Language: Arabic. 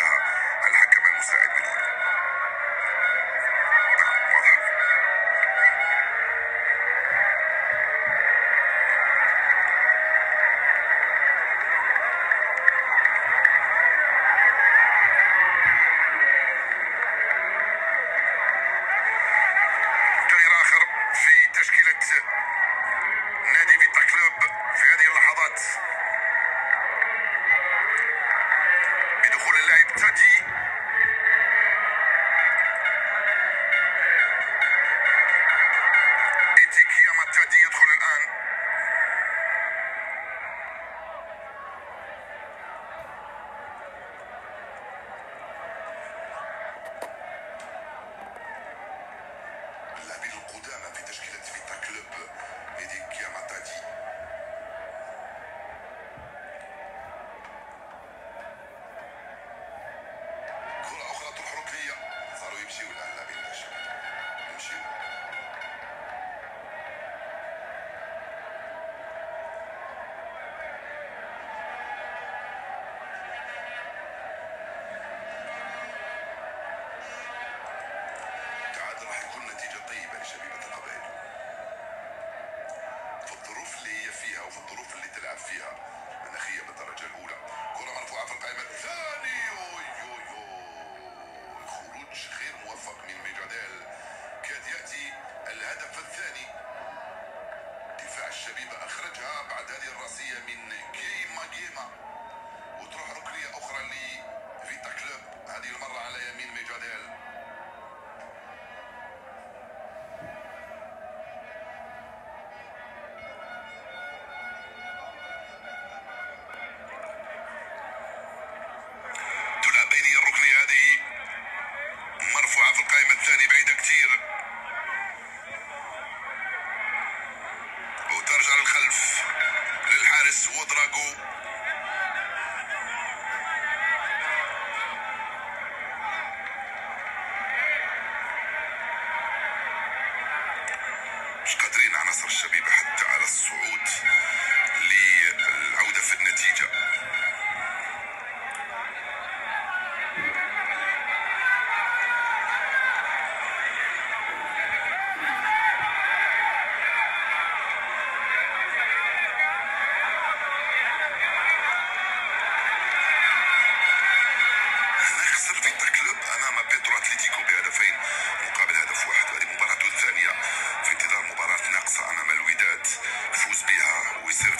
job. القدامى في فيها وفي الظروف اللي تلعب فيها. مناخية بالدرجة الأولى. كرة مرفوعة في القائمة. الثاني خروج غير موفق من ميجاديل. كاد يأتي الهدف الثاني. دفاع الشبيبة أخرجها بعد هذه الرأسية من كيما جيما. وتروح ركنية أخرى لفيتا كلوب. هذه للخلف للحارس وودراغو امام بيترو اتلتيكو بهدفين مقابل هدف واحد وهذه مباراته الثانية في انتظار مباراة ناقصة أمام الوداد. يفوز بها ويصير